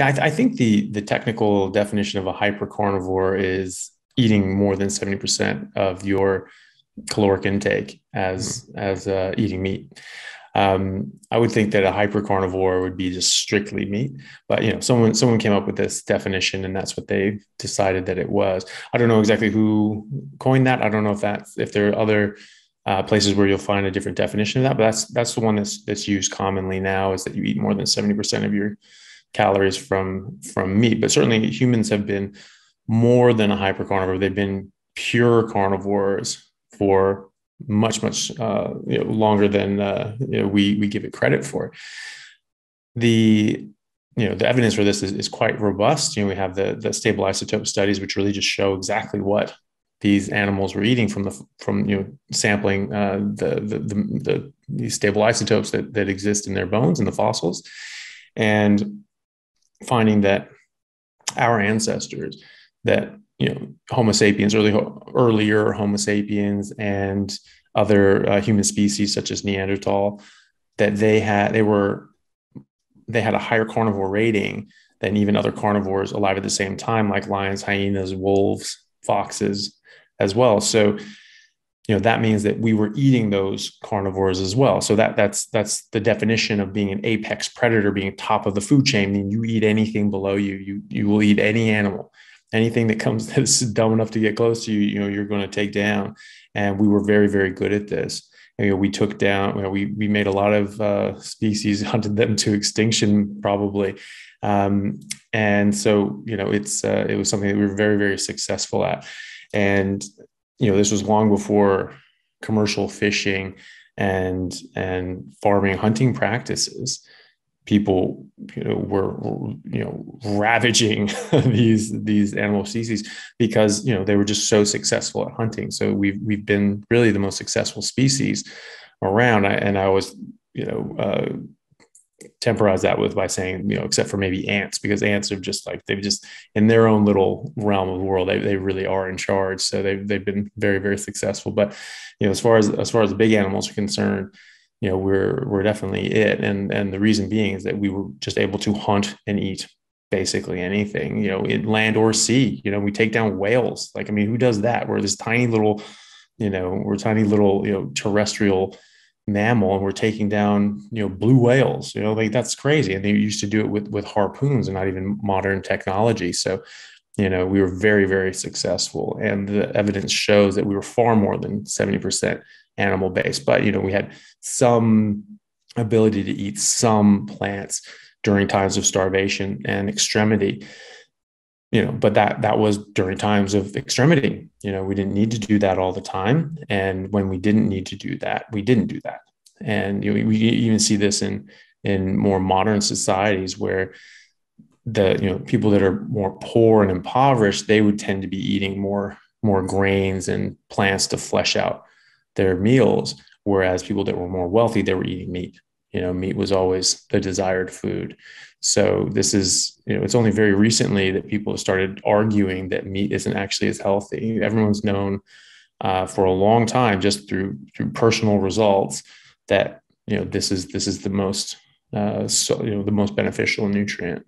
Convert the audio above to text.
Yeah, I, th- I think the the technical definition of a hypercarnivore is eating more than seventy percent of your caloric intake as mm-hmm. as uh, eating meat. Um, I would think that a hypercarnivore would be just strictly meat, but you know, someone someone came up with this definition, and that's what they decided that it was. I don't know exactly who coined that. I don't know if that's if there are other uh, places where you'll find a different definition of that, but that's that's the one that's that's used commonly now is that you eat more than seventy percent of your calories from from meat. But certainly, humans have been more than a hypercarnivore. They've been pure carnivores for much much uh, you know, longer than uh, you know, we we give it credit for. The you know the evidence for this is, is quite robust. You know we have the the stable isotope studies, which really just show exactly what these animals were eating from the from you know sampling uh, the, the the the stable isotopes that that exist in their bones and the fossils, and finding that our ancestors that you know Homo sapiens, early earlier Homo sapiens, and other uh, human species such as Neanderthal, that they had they were they had a higher carnivore rating than even other carnivores alive at the same time, like lions, hyenas, wolves, foxes, as well. So you know that means that we were eating those carnivores as well so that that's that's the definition of being an apex predator being top of the food chain I mean you eat anything below you you you will eat any animal anything that comes that's dumb enough to get close to you, you know, you're going to take down. And we were very, very good at this. You know, we took down, you know, we we made a lot of uh, species, hunted them to extinction, probably. Um, and so, you know, it's uh, it was something that we were very, very successful at. And you know, this was long before commercial fishing and and farming hunting practices. People you know were you know ravaging these these animal species because you know they were just so successful at hunting. So we've we've been really the most successful species around. And i was you know uh, temporize that with by saying you know except for maybe ants because ants are just like they've just in their own little realm of the world they, they really are in charge. So they've, they've been very very successful. But you know as far as as far as the big animals are concerned you know we're we're definitely it. And and the reason being is that we were just able to hunt and eat basically anything you know in land or sea. You know we take down whales. Like i mean who does that? We're this tiny little you know we're tiny little you know terrestrial mammal and we're taking down you know blue whales you know like that's crazy. And they used to do it with with harpoons and not even modern technology. So you know we were very very successful. And the evidence shows that we were far more than 70% animal based. But you know we had some ability to eat some plants during times of starvation and extremity you know but that that was during times of extremity. You know we didn't need to do that all the time. And when we didn't need to do that we didn't do that. And you know, we even see this in in more modern societies where the you know people that are more poor and impoverished they would tend to be eating more more grains and plants to flesh out their meals whereas people that were more wealthy they were eating meat you know meat was always the desired food. So this is you know it's only very recently that people have started arguing that meat isn't actually as healthy. Everyone's known uh, for a long time just through through personal results that you know this is this is the most uh, so you know the most beneficial nutrient